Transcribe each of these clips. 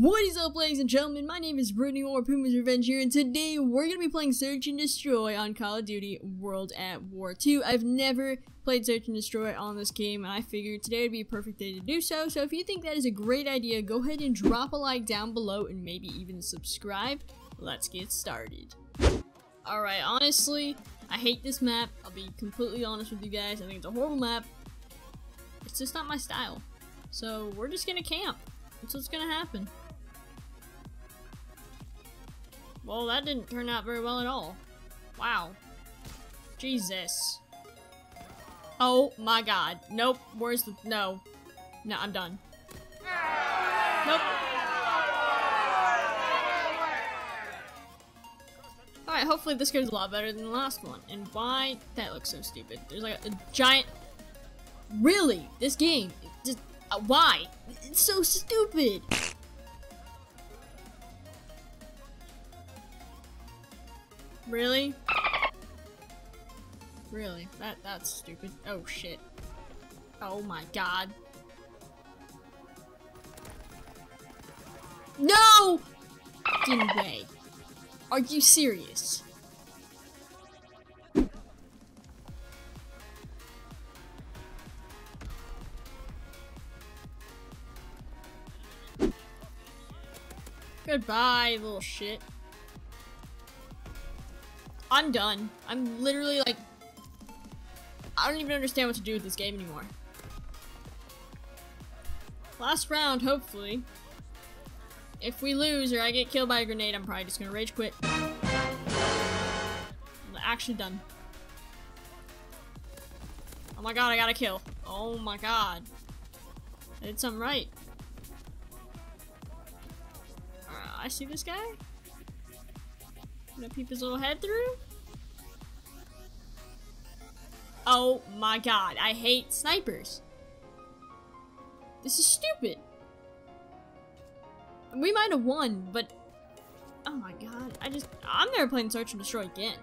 What is up, ladies and gentlemen? My name is Brittany or Puma's Revenge here, and today we're going to be playing Search and Destroy on Call of Duty World at War 2. I've never played Search and Destroy on this game, and I figured today would be a perfect day to do so. So if you think that is a great idea, go ahead and drop a like down below and maybe even subscribe. Let's get started. Alright, honestly, I hate this map. I'll be completely honest with you guys. I think it's a horrible map. It's just not my style. So we're just gonna camp. That's what's gonna happen. Well, that didn't turn out very well at all. Wow. Jesus. Oh my god. Nope. Where's the- no. No, I'm done. Nope. Alright, hopefully this goes a lot better than the last one. And why? That looks so stupid. There's like a, a giant... Really? This game? Just... Uh, why? It's so stupid! Really? Really? That that's stupid. Oh shit. Oh my god. No! Way. Are you serious? Goodbye, little shit. I'm done. I'm literally like... I don't even understand what to do with this game anymore. Last round, hopefully. If we lose or I get killed by a grenade, I'm probably just gonna rage quit. I'm actually done. Oh my god, I got a kill. Oh my god. I did something right. Uh, I see this guy. Gonna peep his little head through? Oh my god, I hate snipers. This is stupid. We might have won, but oh my god, I just I'm never playing Search and Destroy again.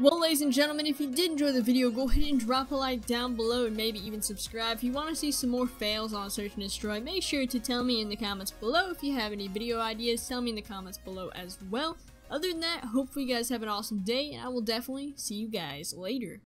Well, ladies and gentlemen, if you did enjoy the video, go ahead and drop a like down below and maybe even subscribe. If you want to see some more fails on Search and Destroy, make sure to tell me in the comments below. If you have any video ideas, tell me in the comments below as well. Other than that, hopefully you guys have an awesome day, and I will definitely see you guys later.